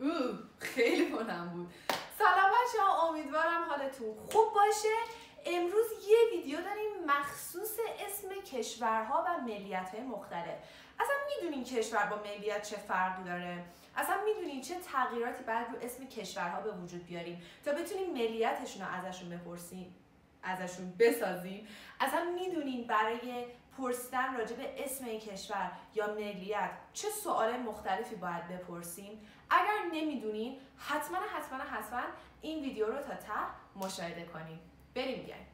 اوه خیلی بلند بود. سلام ها امیدوارم حالتون خوب باشه. امروز یه ویدیو داریم مخصوص اسم کشورها و ملیت های مختلف. اصلا می‌دونین کشور با ملیت چه فرقی داره؟ اصلا می‌دونین چه تغییراتی باید رو اسم کشورها به وجود بیاریم تا بتونیم ملیتشون رو ازشون بپرسیم ازشون بسازیم؟ اصلا می‌دونین برای پرسیدن راجع به اسم این کشور یا ملیت چه سوال مختلفی باید بپرسیم؟ اگر نمی‌دونین حتما حتما حتما این ویدیو رو تا ته مشاهده کنیم بریم بیایم.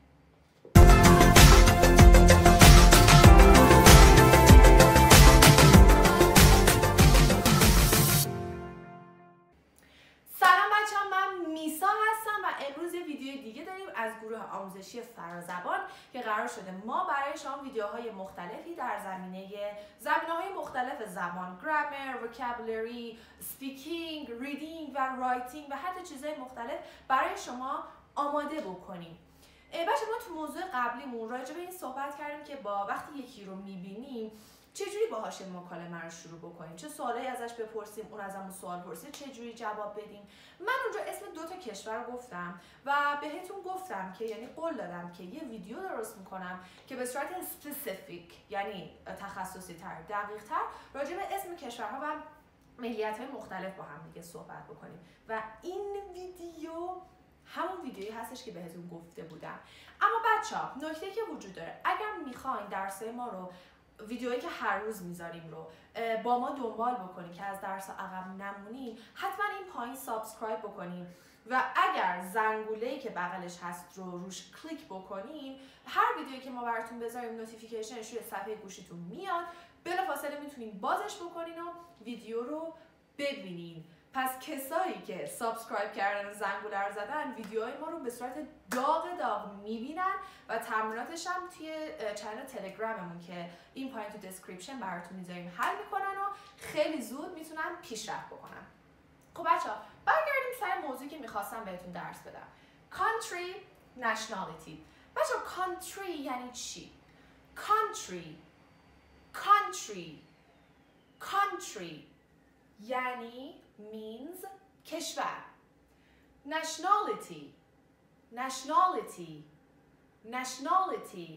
از گروه آموزشی فرازبان که قرار شده ما برای شما ویدیوهای مختلفی در زمینه زمینه های مختلف زبان گرامر، vocabulary، speaking، reading و writing و حتی چیزهای مختلف برای شما آماده بکنیم. بچه ما تو موضوع قبلیمون راجع به این صحبت کردیم که با وقتی یکی رو می‌بینیم چجوری باهاش مکالمه رو شروع بکنیم؟ چه سوالایی ازش بپرسیم؟ اون ازمون سوال پرسید چجوری جواب بدیم؟ من اونجا اسم دو تا کشور گفتم و بهتون گفتم که یعنی قول دادم که یه ویدیو درست می‌کنم که به صورت specific یعنی تخصصی تر دقیق تر راجع به اسم کشورها و ملیت های مختلف با هم دیگه صحبت بکنیم. و این ویدیو همون ویدیویی هستش که بهتون گفته بودم. اما بچه ها نکته که وجود داره اگر می‌خواین درسای ما رو ویدیوهایی که هر روز می‌ذاریم رو با ما دنبال بکنین که از درس عقب نمونین حتما این پایین subscribe بکنین و اگر زنگوله که بغلش هست رو روش کلیک بکنین هر ویدیویی که ما براتون بذاریم notification ش روی صفحه گوشیتون میاد. بلافاصله می‌تونین بازش بکنین و ویدیو رو ببینین. پس کسایی که subscribe کردن و زنگوله رو زدن ویدیوهای ما رو به صورت داغ داغ می‌بینن و تمریناتش هم توی channel تلگراممون که این پایین تو description براتون می‌ذاریم حل می‌کنن و خیلی زود می‌تونن پیشرفت بکنن. خب بچه ها برگردیم سر موضوعی که می‌خواستم بهتون درس بدم. Country nationality. بچه country یعنی چی؟ country country country یعنی means کشور. Nationality. Nationality. Nationality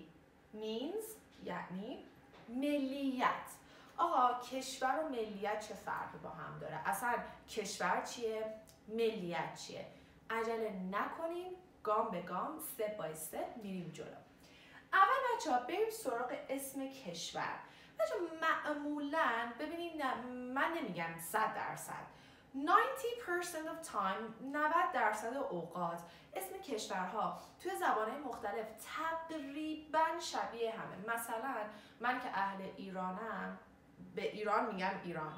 means یعنی ملیت. آقا کشور و ملیت چه فرقی با هم داره؟ اصلا کشور چیه؟ ملیت چیه؟ عجله نکنیم گام به گام step by step میریم جلو. اول بچه ها بریم سراغ اسم کشور. بچه معمولا ببینید من نمیگم 100 درصد. 90% of time 90 درصد اوقات اسم کشورها توی زبانهای مختلف تقریبا شبیه همه. مثلا من که اهل ایرانم به ایران میگم ایران.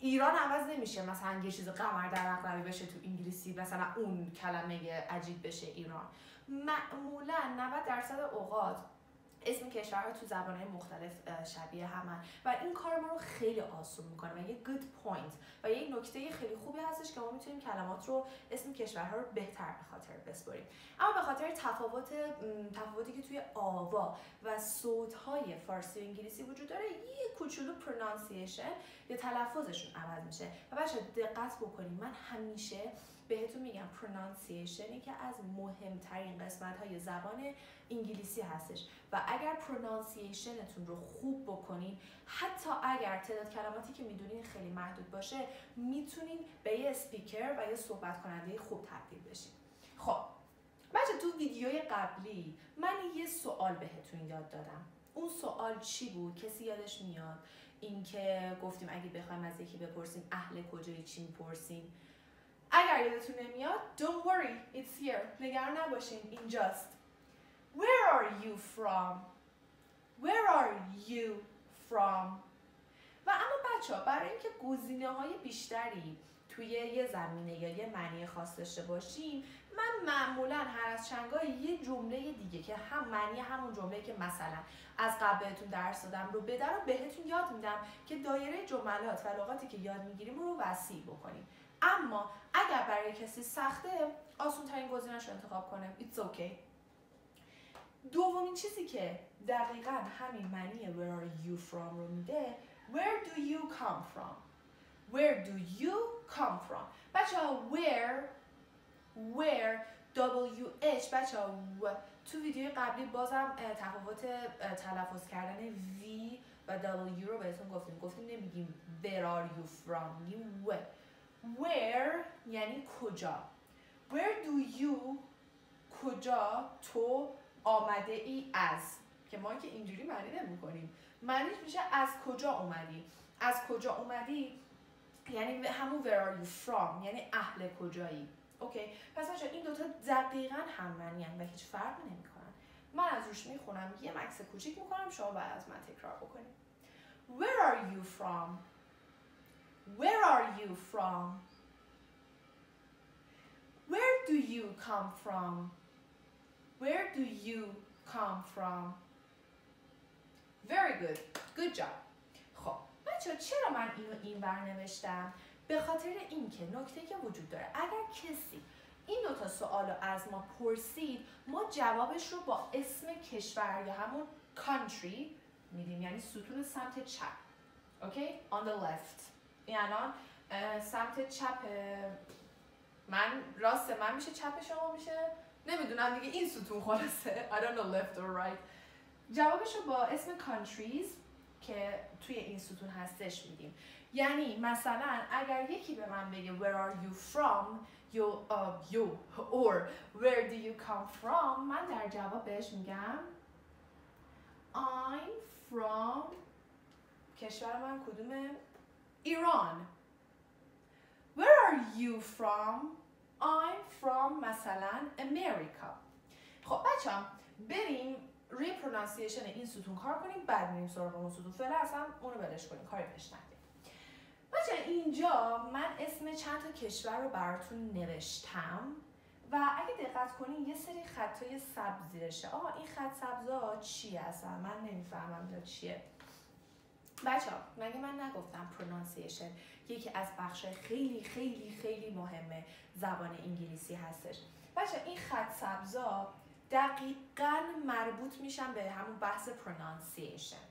ایران عوض نمیشه مثلا یه چیز قمر در اقربی بشه تو انگلیسی مثلا اون کلمه عجیب بشه ایران. معمولا 90 درصد اوقات اسم کشورها تو زبانهای مختلف شبیه همن. و این کار ما رو خیلی آسون می‌کنه و یه good point و یه نکته خیلی خوبی هستش که ما می‌تونیم کلمات رو اسم کشورها رو بهتر به خاطر بسپریم. اما به خاطر تفاوت تفاوتی که توی آوا و صوتهای فارسی و انگلیسی وجود داره یه کوچولو pronunciation یا تلفظشون عوض میشه. و بچه دقت بکنیم من همیشه بهتون میگم pronunciation ی که از مهمترین قسمت های زبان انگلیسی هستش. و اگر pronunciation تون رو خوب بکنین حتی اگر تعداد کلماتی که می‌دونین خیلی محدود باشه می‌تونین به یه اسپیکر و یه صحبت کننده خوب تبدیل بشین. خب بچه تو ویدیوی قبلی من یه سوال بهتون یاد دادم. اون سوال چی بود؟ کسی یادش میاد؟ اینکه گفتیم اگه بخوایم از یکی بپرسیم اهل کجای چی می‌پرسیم؟ اگر یادتون نمیاد don't worry it's here. نگران نباشین اینجاست. Where are you from? Where are you from? و اما بچه ها برای اینکه گزینه های بیشتری توی یه زمینه یا یه معنی خاص داشته باشیم من معمولا هر از چنگاه یه جمله دیگه که هم معنی همون جمله که مثلا از قبل بهتون درس دادم رو بدن رو بهتون یاد میدم که دایره جملات و لغاتی که یاد می‌گیریم رو وسیع بکنیم. اما اگر برای کسی سخته آسون ترین گزینش رو انتخاب کنه. It's okay. دومین چیزی که دقیقا همین معنی where are you from رو میده where do you come from? Where do you come from? بچه ها where where WH بچه ها تو ویدیو قبلی بازم تفاوت تلفظ کردن V و W رو بهتون گفتیم. گفتیم نمیگیم where are you from میگیم where. یعنی کجا. Where do you کجا تو آمده ای از؟ که ما که اینجوری معنی نمی کنیم معنیش میشه از کجا اومدی. از کجا اومدی؟ یعنی همون where are you from یعنی اهل کجایی؟ اوکی پس بچه این دوتا دقیقا هم معنی و هیچ فرقی نمی‌کنن. من از روش می‌خونم یه مکس کوچیک می‌کنم شما باید از من تکرار بکنید. Where are you from? Where are you from? Where do you come from? Where do you come from? Very good. Good job. خب بچه چرا من اینو این بر نوشتم؟ به خاطر اینکه نکته که وجود داره اگر کسی این دو تا سوال رو از ما پرسید ما جوابش رو با اسم کشور یا همون country میدیم یعنی ستون سمت چپ اوکی on the left این الان سمت چپ من راست من میشه چپ شما میشه. نمی‌دونم دیگه این ستون خلاصه. I don't know left or right. جوابش رو با اسم countries که توی این ستون هستش میدیم. یعنی مثلا اگر یکی به من بگه where are you from you, uh, you or where do you come from من در جواب بهش میگم I'm from کشور من کدومه؟ ایران Where are you from? I'm from مثلا America. خب بچه بریم روی پرونانسیشن این ستون کار کنیم بعد میریم سراغ اون ستون فعلا اصلا اونو بلش کنیم کاری بهش ندیم بچه اینجا من اسم چند تا کشور رو براتون نوشتم و اگه دقت کنین یه سری خطای سبز زیرشه. آقا این خط سبزا چی اصلا من نمی‌فهمم اینجا چیه. بچه مگه من نگفتم pronunciation یکی از بخش خیلی خیلی خیلی مهمه زبان انگلیسی هستش؟ بچه این خط سبزا دقیقا مربوط میشن به همون بحث pronunciation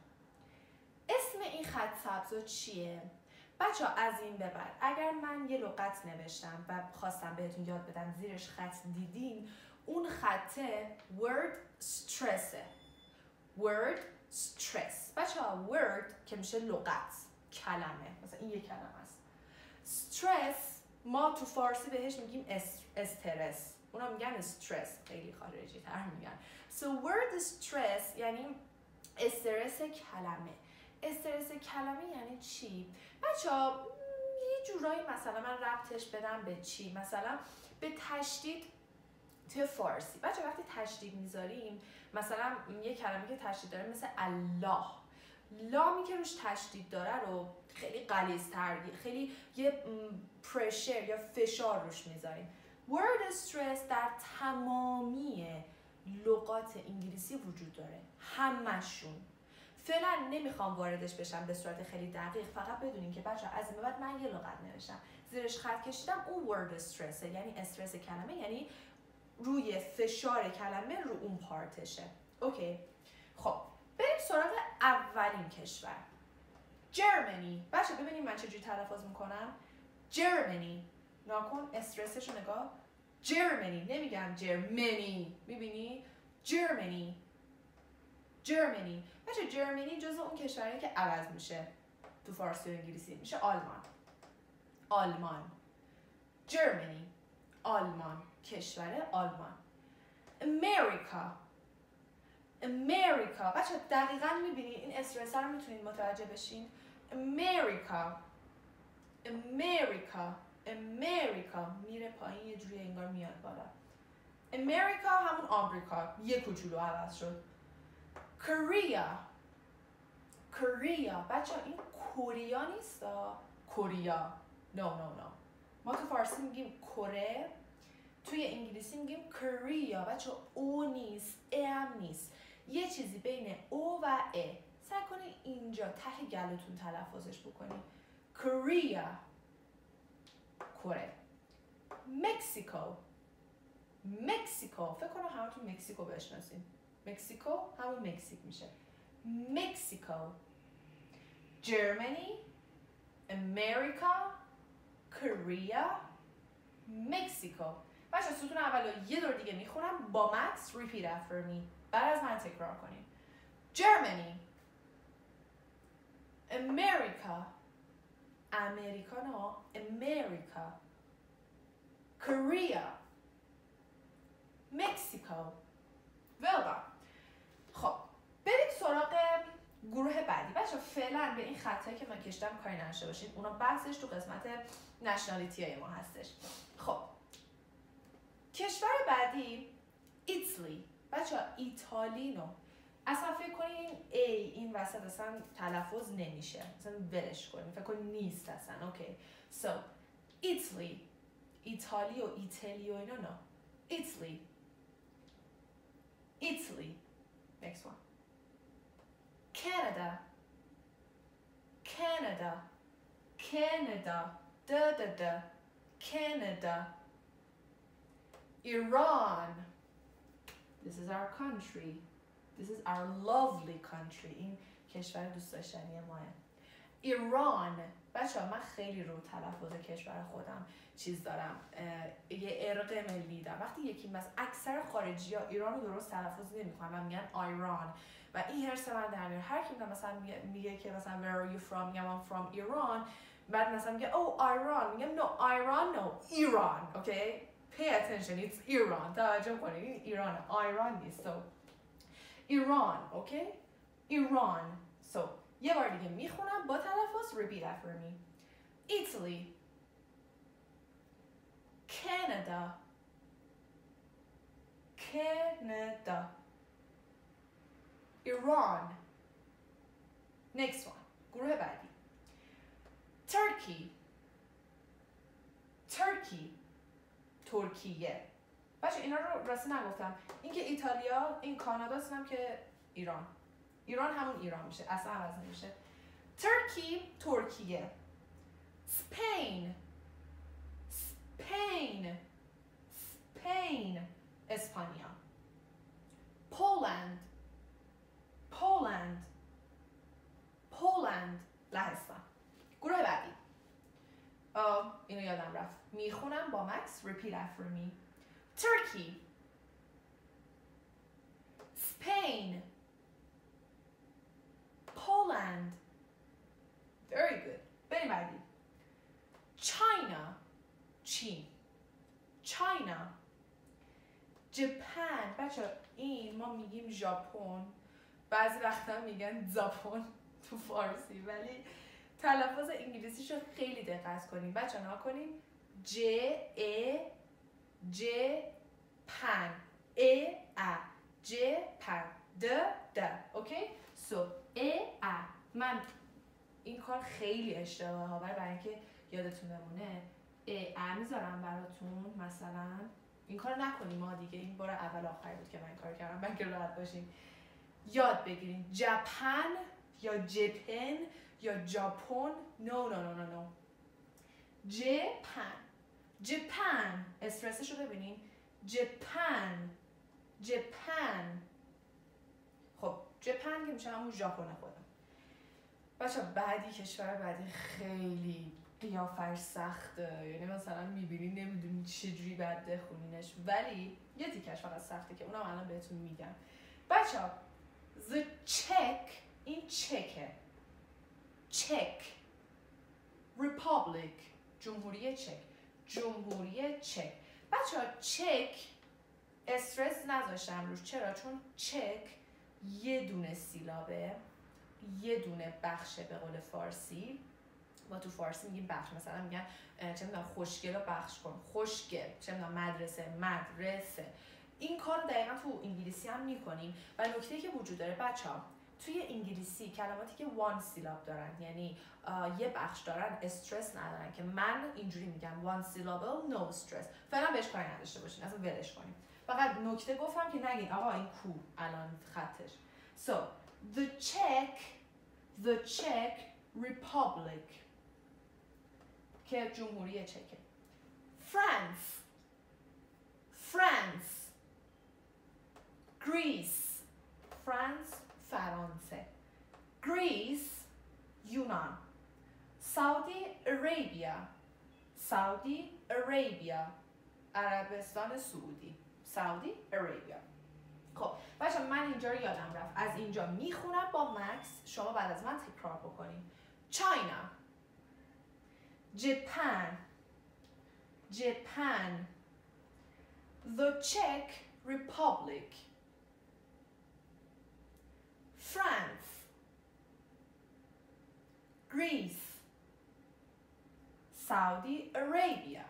اسم این خط سبزا چیه؟ بچه از این به بعد اگر من یه لغت نوشتم و خواستم بهتون یاد بدم زیرش خط دیدین اون خطه word stress. word stress. بچه ها word که میشه لغت. کلمه. مثلا این یه کلمه است. stress ما تو فارسی بهش میگیم استرس اونا میگن استرس خیلی خارجی تر میگن. So word stress یعنی استرس کلمه. استرس کلمه یعنی چی؟ بچه ها یه جورایی مثلا من ربطش بدم به چی؟ مثلا به تشدید توی فارسی. بچه وقتی تشدید می‌ذاریم مثلا یه کلمه که تشدید داره مثل الله. لامی که روش تشدید داره رو خیلی قلیزتر خیلی یه پرشر یا فشار روش می‌ذاریم. Word stress در تمامی لغات انگلیسی وجود داره. همشون. فعلا نمی‌خوام واردش بشم به صورت خیلی دقیق. فقط بدونین که بچه از این بعد من یه لغت نوشتم. زیرش خط کشیدم اون word استرس یعنی استرس کلمه یعنی روی فشار کلمه رو اون پارتشه. اوکی. خب بریم سراغ اولین کشور. جرمنی. بچه ببینیم من چجوری تلفظ می‌کنم. جرمنی. ناکن استرسش رو نگاه. جرمنی. نمیگم جرمنی. می‌بینی؟ جرمنی. جرمنی. بچه جرمنی جز اون کشوری که عوض میشه. تو فارسی و انگلیسی. میشه آلمان. آلمان. جرمنی. آلمان. کشور آلمان. امریکا. امریکا. بچه دقیقا می‌بینی این استرس رو می‌تونید متوجه بشین. امریکا. امریکا. امریکا. میره پایین یه جوری انگار میاد بالا. امریکا همون آمریکا. یه کوچولو عوض شد. کریا کریا بچه این کوریا نیست کوریا. نو نو نو ما تو فارسی میگیم کره. توی انگلیسی میگیم کریا بچه او نیست ا نیست. یه چیزی بین او و ا. سعی کنید اینجا ته گلتون تلفظش بکنید کریا کره. مکسیکو مکسیکو. فکر کنم همتون مکسیکو بشناسین. مکسیکو همون مکزیک میشه. مکسیکو. جرمنی امریکا Korea Mexico بچه ستون اول یه دور دیگه می‌خونم با مکس repeat after me. بعد از من تکرار کنیم Germany. America. امریکا نه Korea. Mexico. Well done خب بریم سراغ گروه بعدی. بچه فعلا به این خطایی که من کشتم کاری نشه باشین. اونا بحثش تو قسمت نشنالیتی های ما هستش. خب کشور بعدی ایتالی بچه ایتالینو اصلا فکر کنین ای این وسط اصلا تلفظ نمیشه. اصلا ولش کنیم فکر کنین نیست اصلا. اوکی. سو ایتالی ایتالی و ایتالی و اینا نه ایتالی ایتالی next one. Canada. Canada. Canada. Da da da. Canada. Iran. This is our country. This is our lovely country. این کشور دوست داشتنی ماه ایران. بچه ها من خیلی رو تلفظ کشور خودم چیز دارم. یه ارق ملی دارم. وقتی یکی مثلا اکثر خارجی ها ایران رو درست تلفظ نمی‌کنن و میگن ایران و این هرس من در میاره. هر کی مثلا میگه, که مثلا where are you from میگم I'm from Iran. بعد مثلا میگه oh ایران میگم no ایران no ایران. Okay pay attention it's ایران توجه کنید این ایران ایران نیست so ایران okay ایران so یه بار دیگه میخونم با تلفظ repeat after me Italy Canada Canada Iran next one گروه بعدی Turkey Turkey ترکیه. بچه اینا رو راستی نگفتم. اینکه ایتالیا این کانادا هم که ایران. ایران همون ایران میشه. اصلا عوض نمیشه. ترکی ترکیه. Spain Spain Spain اسپانیا. Poland Poland Poland لهستان. گروه بعدی. اینو یادم رفت. می‌خونم با مکس repeat after me. Turkey Spain Poland very good. بریم بعدی. China چین. China Japan بچه این ما میگیم ژاپن. بعضی وقتا میگن زاپن تو فارسی ولی تلفظ انگلیسیش رو خیلی دقت کنیم. بچه ها کنیم ج ا ج پن ا ا ج پن د د اوکی سو ا ا من این کار خیلی اشتباه ها. برای اینکه یادتون بمونه ا ا می‌ذارم براتون. مثلا این کار نکنیم ما دیگه. این بار اول آخر بود که من کار کردم. من که راحت باشین. یاد بگیریم جپن یا جپن یا ژاپن؟ نو نو نو نو جپن. جپن. استرسش رو ببینین. جپن. جپن. خب جپن که میشه همون ژاپن خودم. بچه بعدی کشور بعدی خیلی قیافش سخته. یعنی مثلا می‌بینی نمی‌دونی چجوری باید بخونینش. ولی یه تیکش فقط سخته که اونم الان بهتون میگم. بچه The check این چکه چک. Republic. جمهوری چک. جمهوری چک. بچه ها چک استرس نذاشتم روش. چرا؟ چون چک یه دونه سیلابه یه دونه بخشه به قول فارسی. ما تو فارسی میگیم بخش. مثلا میگن چه می‌دونم خوشگل رو بخش کن. خوشگل. چه می‌دونم مدرسه مدرسه. این کار دقیقا تو انگلیسی هم می‌کنیم. و نکته که وجود داره بچه ها توی انگلیسی کلماتی که وان سیلاب دارن یعنی یه بخش دارن استرس ندارن که من اینجوری میگم وان سیلابل نو استرس فعلا بهش کاری نداشته باشین اصلا ولش کنیم فقط نکته گفتم که نگین آقا این کو الان خطش. So the Czech the Czech Republic که جمهوری چکه. France France Greece France فرانسه. Greece یونان. Saudi Arabia سعودی عربیا عربستان سعودی. سعودی عربیا خب بچه من اینجا رو یادم رفت. از اینجا می‌خونم با مکس. شما بعد از من تکرار بکنیم چاینا. جپن جپن The Czech Republic. France Greece Saudi Arabia.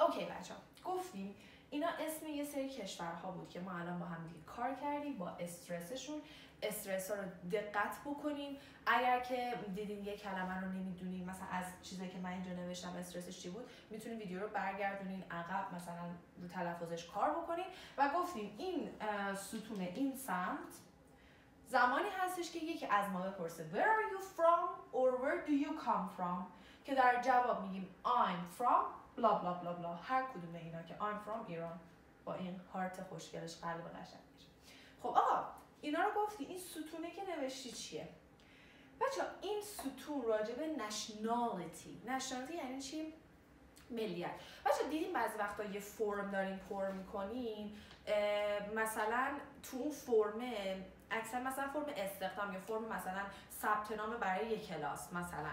اوکی بچه گفتیم اینا اسم یه سری کشورها بود که ما الان با هم دیگه کار کردیم با استرسشون. استرس ها رو دقت بکنیم. اگر که دیدین یه کلمه رو نمی‌دونین مثلا از چیزایی که من اینجا نوشتم استرسش چی بود؟ می‌تونین ویدیو رو برگردونین عقب مثلا رو تلفظش کار بکنین. و گفتیم این ستون این سمت زمانی هستش که یکی از ما بپرسه Where are you from or where do you come from? که در جواب میگیم I'm from بلا بلا بلا بلا هر کدوم اینا که I'm from ایران با این هارت خوشگلش قلب قشنگش خب آقا اینا رو گفتی این ستونه که نوشتی چیه؟ بچه این ستون راجع به نشنالیتی نشنالیتی یعنی چی؟ ملیت. بچه دیدیم بعضی وقتا یه فرم داریم پر می‌کنیم مثلا تو اون فرمه اکثر مثلا فرم استخدام یا فرم مثلا ثبت نام برای یک کلاس مثلا.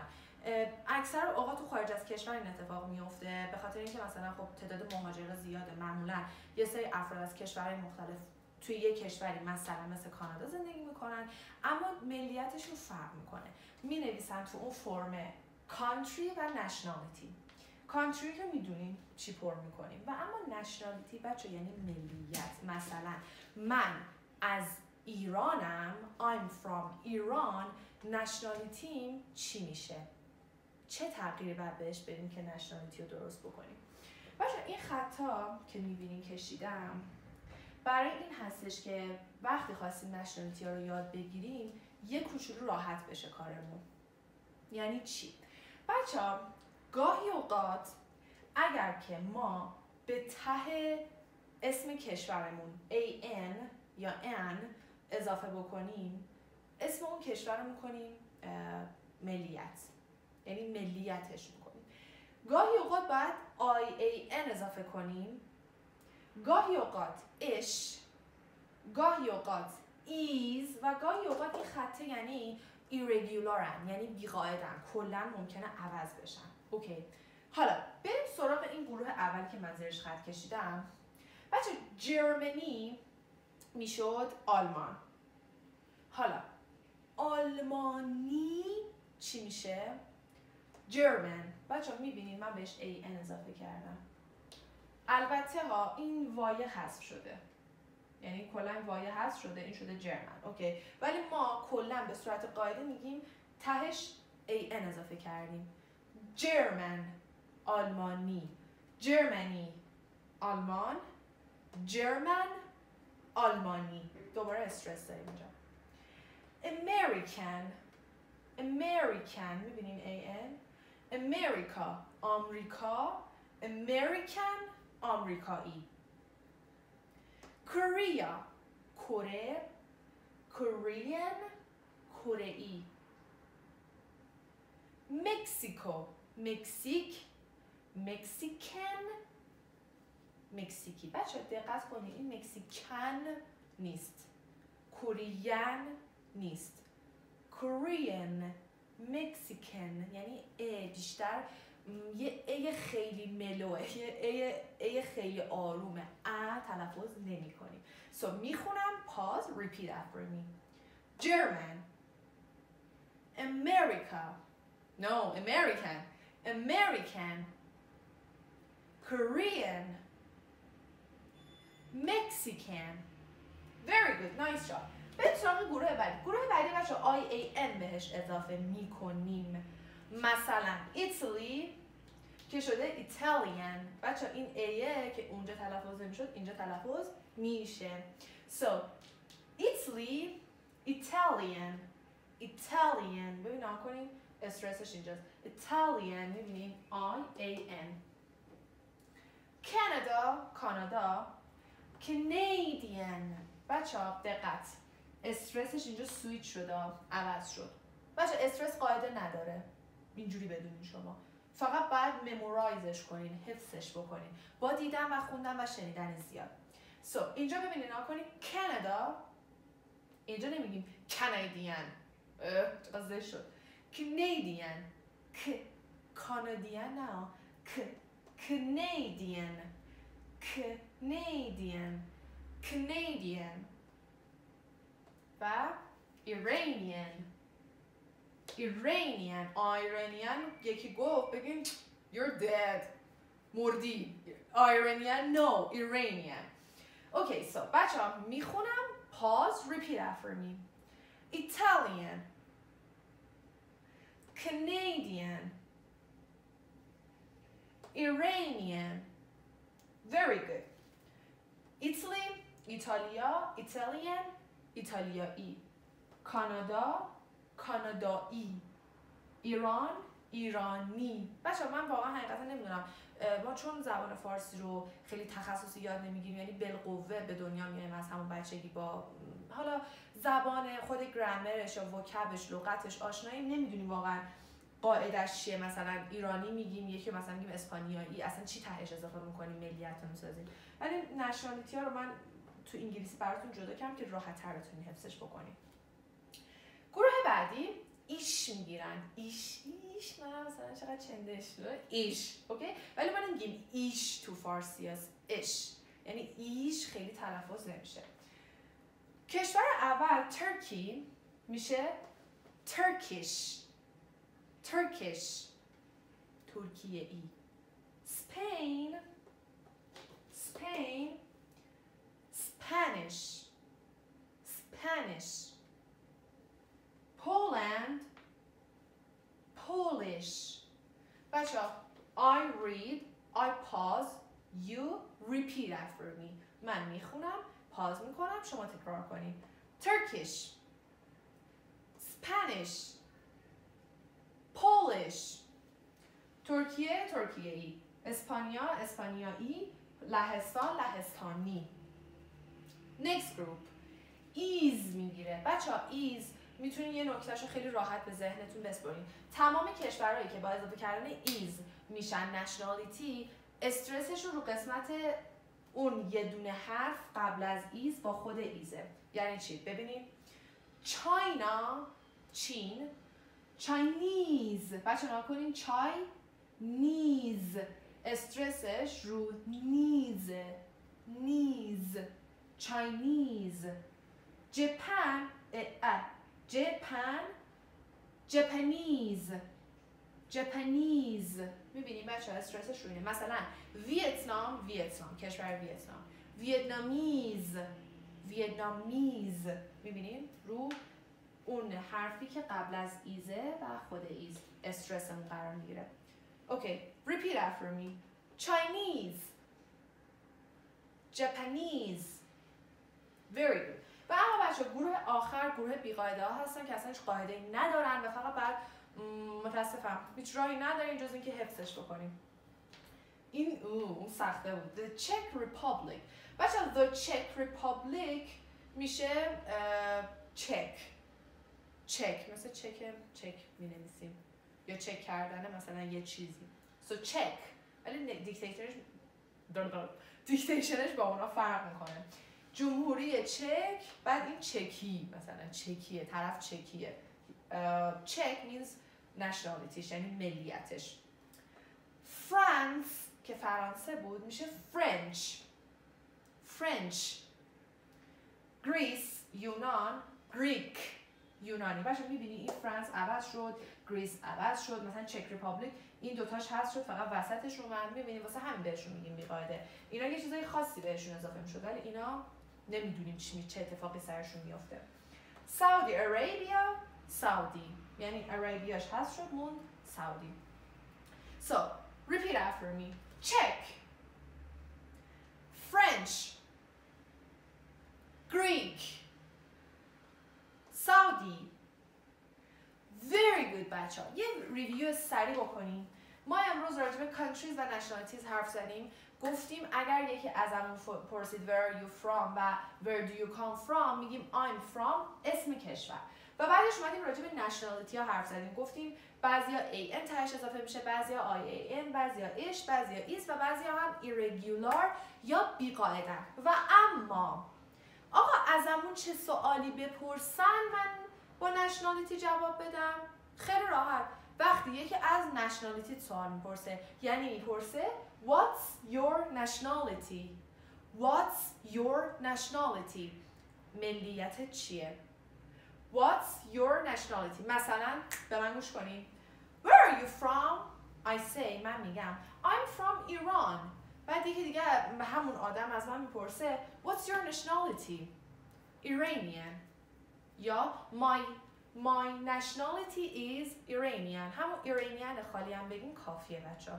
اکثر اوقات تو خارج از کشور این اتفاق میفته به خاطر اینکه مثلا خب تعداد مهاجرا زیاده. معمولا یه سری افراد از کشورهای مختلف توی یه کشوری مثلا مثل کانادا زندگی می‌کنن اما ملیتشون فرق می‌کنه. می نویسن تو اون فرم کانتری و نشنالیتی کانتری رو می‌دونیم چی پر می‌کنیم. و اما نشنالیتی بچه یعنی ملیت. مثلا من از ایرانم I'm from ایران نشنالیتیم چی میشه؟ چه تغییری باید بهش بدیم که نشنالیتی رو درست بکنیم؟ باشه این خطا که می‌بینیم کشیدم برای این هستش که وقتی خواستیم نشنالیتی ها رو یاد بگیریم یه کوچولو راحت بشه کارمون. یعنی چی؟ بچه گاهی اوقات اگر که ما به ته اسم کشورمون AN یا N اضافه بکنیم اسم اون کشور رو می‌کنیم ملیت. یعنی ملیتش می‌کنیم. گاهی اوقات باید IAN اضافه کنیم. گاهی اوقات ish گاهی اوقات ese و گاهی اوقات این خطه یعنی irregular ن یعنی بیقاعدن. کلا ممکنه عوض بشن. okay. حالا بریم سراغ این گروه اول که من زیرش خط کشیدم. بچه Germany می‌شد آلمان. حالا آلمانی چی میشه؟ جرمن. بچه می‌بینید من بهش ای ان اضافه کردم. البته ها این وایه حذف شده. یعنی کلا وایه حذف شده این شده جرمن. اوکی. ولی ما کلا به صورت قاعده میگیم تهش ای ان اضافه کردیم. جرمن آلمانی جرمنی آلمان جرمن آلمانی دوباره استرس داریم اینجا American American می‌بینین A-N امریکا آمریکا American آمریکایی کوریا کره کورین کره مکسیکو مکزیک مکسیکن مکزیکی. بچه دقت کنید این مکسیکن نیست. کوریان نیست. کورین مکسیکن یعنی ای بیشتر یه ای خیلی ملوه یه ای, خیلی آرومه. ا تلفظ نمی کنیم. So می‌خونم. پاز repeat after me. German. America. No American. American Korean Mexican. Very good nice job. به سراغ گروه بعدی. گروه بعدی بچه ان بهش اضافه می‌کنیم. مثلا ایتالی که شده ایتالیان بچه این ایه که اونجا تلفظ نمی‌شد اینجا تلفظ میشه. So Italy Italian. Italian. ببین کنیم استرسش اینجاست. Italian می‌بینیم I A N. کانادا کانادا Canadian. بچه ها دقت استرسش اینجا سویچ شده عوض شد. بچه استرس قاعده نداره. اینجوری بدونین شما. فقط باید ممورایزش کنین حفظش بکنین. با دیدن و خوندن و شنیدن زیاد. سو so, اینجا ببینین کنین. کانادا اینجا نمیگیم کانادین قضیه شد. کنیدین ک کانادین نه ک کنیدین کنیدین کنیدین و ایرانیان ایرانیان ایرانیان یکی گفت بگین you're dead. مردی ایرانیان no ایرانیان اوکی سو بچه ها می‌خونم پاز repeat after me. Italian. Canadian Iranian very good. Italy ایتالیا Italian ایتالیایی کانادا کانادایی ایران ایرانی بچه من واقعا حقیقتا نمی‌دونم. ما چون زبان فارسی رو خیلی تخصصی یاد نمی‌گیریم یعنی بالقوه به دنیا میایم از همون بچگی با حالا زبان خود گرامرش یا وکبش لغتش آشنایی نمی‌دونیم واقعا قاعدش چیه. مثلا ایرانی میگیم یکی مثلا میگیم اسپانیایی. اصلا چی تهش اضافه می‌کنیم؟ ملیت رو می‌سازیم. ولی نشنالیتی ها رو من تو انگلیسی براتون جدا کردم که راحت تر بتونین حفظش بکنیم گروه بعدی ایش می‌گیرن. ایش ایش من مثلا چقدر چندش ایش اوکی؟ ولی ما نمیگیم ایش تو فارسی است اش. یعنی ایش خیلی تلفظ نمیشه. کشور اول ترکی میشه ترکیش ترکیش ترکیه ای. سپین. سپین. سپانیش سپانیش پولند. پولیش بچه I read, I pause, you repeat after me. من می‌خونم. پاز می‌کنم شما تکرار کنید. Turkish. Spanish. Polish. ترکیه ترکیه ای اسپانیا اسپانیایی. لهستان لهستانی. Next group. ese می‌گیره. بچه ها ese می‌تونین یه نکتهش رو خیلی راحت به ذهنتون بسپرین. تمام کشورهایی که با اضافه کردن ese میشن nationality استرسشون رو قسمت اون یه دونه حرف قبل از ese با خود ese ه. یعنی چی؟ ببینید چاینا چین. چاینیز. بچه ها کنین چای نیز استرسش رو نیزه. نیز. Chinese Japan اه Japan Japanese Japanese می‌بینیم بچه ها استرسش روینه مثلا ویتنام ویتنام کشور ویتنام. Vietnamese Vietnamese. می‌بینیم؟ رو اون حرفی که قبل از ese ه و خود ese استرس هم قرار می‌گیره. okay repeat after me. Chinese. Japanese. Very good. و اما بچه گروه آخر گروه بیقاعده ها هستن که اصلا هیچ قاعده ندارن و فقط بعد متاسفم. هیچ راهی نداریم جز اینکه حفظش بکنیم. این اون سخته بود. The Czech Republic. بچه The Czech Republic میشه چک. چک. مثل چک چک می نویسیم یا چک کردن مثلا یه چیزی. So چک ولی دیکتیشنش دیکتیشنش با اونا فرق می‌کنه. جمهوری چک بعد این چکی مثلا چکیه طرف چکیه. چک means nationality ش یعنی ملیتش. France که فرانسه بود میشه French. French. Greece یونان. Greek یونانی. باشه می‌بینی این France عوض شد Greece عوض شد مثلا Czech Republic این دوتاش هست شد فقط وسطش رو من می‌بینی واسه همین بهشون میگیم بیقاعده. اینا یه چیزای خاصی بهشون اضافه می‌شد ولی اینا نمی‌دونیم چی چه اتفاقی سرشون میافته. سعودی عربیا سعودی. یعنی عربیاش هست شد موند سعودی so repeat after me Czech French Greek Saudi very good بچه ها یه ریویو سریع بکنیم ما امروز راجع به countries و nationalities حرف زدیم گفتیم اگر یکی ازمون پرسید where are you from و where do you come from میگیم I'm from اسم کشور و بعدش اومدیم راجع به نشنالیتی ها حرف زدیم گفتیم بعضیا ان تهش اضافه میشه بعضیا ان بعضیا ایش بعضیا ایز و بعضیا هم ایرگولار یا بیقاعده و اما آقا ازمون چه سوالی بپرسن من با نشنالیتی جواب بدم خیلی راحت وقتی یکی از نشنالیتی سوال می‌پرسه یعنی می‌پرسه What's your nationality? What's your nationality? ملیت چیه؟ What's your nationality? مثلا به من گوش کنید Where are you from? I say من میگم. I'm from Iran. بعد یکی دیگه همون آدم از من می‌پرسه What's your nationality? Iranian. یا My My nationality is Iranian. همون Iranian خالی هم بگیم کافیه بچه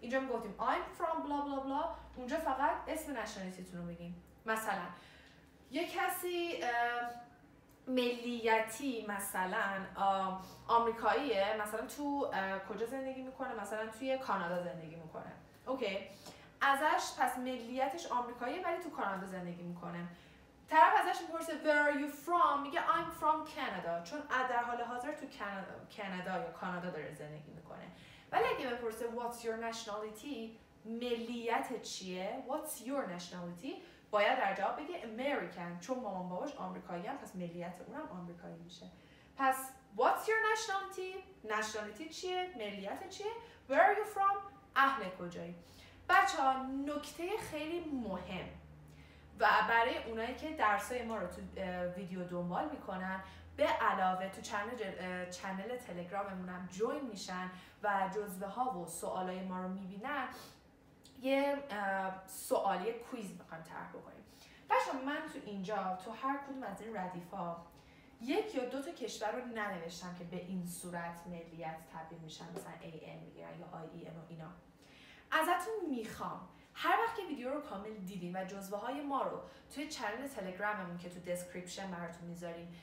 اینجا می‌گفتیم I'm from بلا بلا بلا اونجا فقط اسم نشنالیتیتون رو بگیم مثلا یه کسی ملیتی مثلا آمریکاییه. مثلا تو کجا زندگی می‌کنه؟ مثلا توی کانادا زندگی می‌کنه. اوکی. ازش پس ملیتش آمریکاییه ولی تو کانادا زندگی می‌کنه. طرف ازش می‌پرسه where are you from? میگه I'm from Canada. چون در حال حاضر تو کانادا یا کانادا داره زندگی می‌کنه. ولی اگه بپرسه what's your nationality? ملیت چیه؟ What's your nationality? باید در جواب بگه American چون مامان باباش آمریکایی هم پس ملیت اونم آمریکایی میشه. پس what's your nationality nationality چیه؟ ملیت چیه؟ Where are you from اهل کجایی؟ بچه ها نکته خیلی مهم و برای اونایی که درسای ما رو تو ویدیو دنبال می‌کنن به علاوه تو channel, channel تلگراممون هم join میشن و جزوه ها و سوالای ما رو می‌بینن. یه سوالی quiz می‌خوایم طرح بکنیم. بچه من تو اینجا تو هر کدوم از این ردیفا یک یا دو تا کشور رو ننوشتم که به این صورت ملیت تبدیل میشن مثلا ام می‌گیرن یا ام و اینا. ازتون می‌خوام. هر وقت که ویدیو رو کامل دیدین و جزوه های ما رو توی channel تلگراممون که تو description براتون می‌ذاریم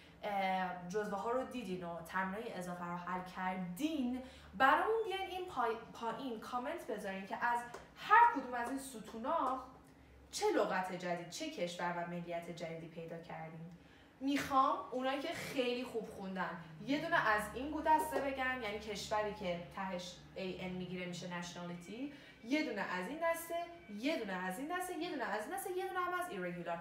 جزوه ها رو دیدین و تمرین اضافه رو حل کردین. برامون بیاین این پایین کامنت بذارین که از هر کدوم از این ستونا چه لغت جدید چه کشور و ملیت جدیدی پیدا کردیم می‌خوام اونایی که خیلی خوب خوندن یه دونه از این دسته بگن یعنی کشوری که تهش AN می‌گیره میشه nationality یه دونه از این دسته یه دونه از این دسته یه دونه از این دسته یه دونه هم از ایرگولار